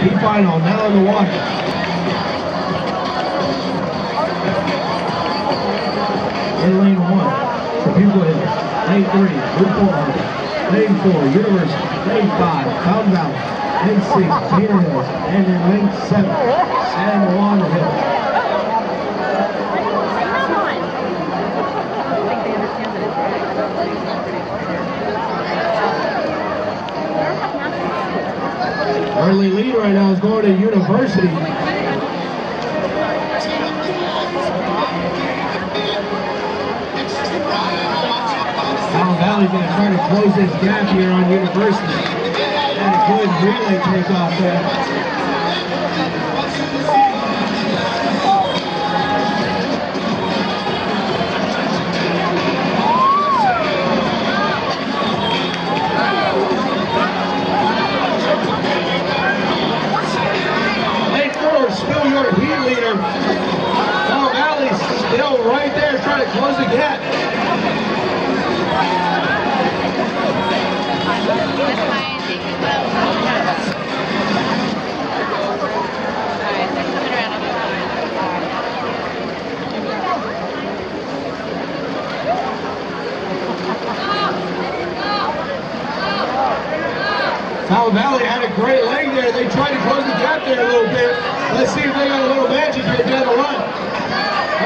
Key final now in the water. In lane one, the Bugle Hills. Lane three, Blue Bullhorn. Lane four, University. Lane five, Fountain Valley. Lane six, Taylor Hills. And in lane seven, San Juan Hills. Early lead right now is going to University. Fountain Valley's going to try to close this gap here on University. And a good relay takeoff there. Heat leader. Oh, Valley's still right there trying to close the gap. Fountain Valley had a great leg there. They tried to close the gap there a little bit. Let's see if they got a little magic here down the run.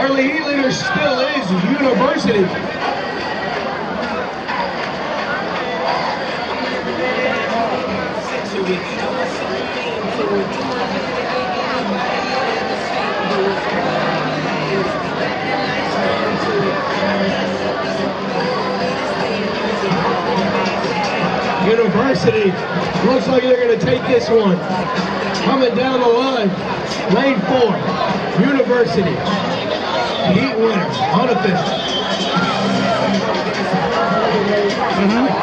Early heat still is University. University looks like they're going to take this one. Coming down the line, Lane four, University. Heat winner, unofficial. Mm -hmm.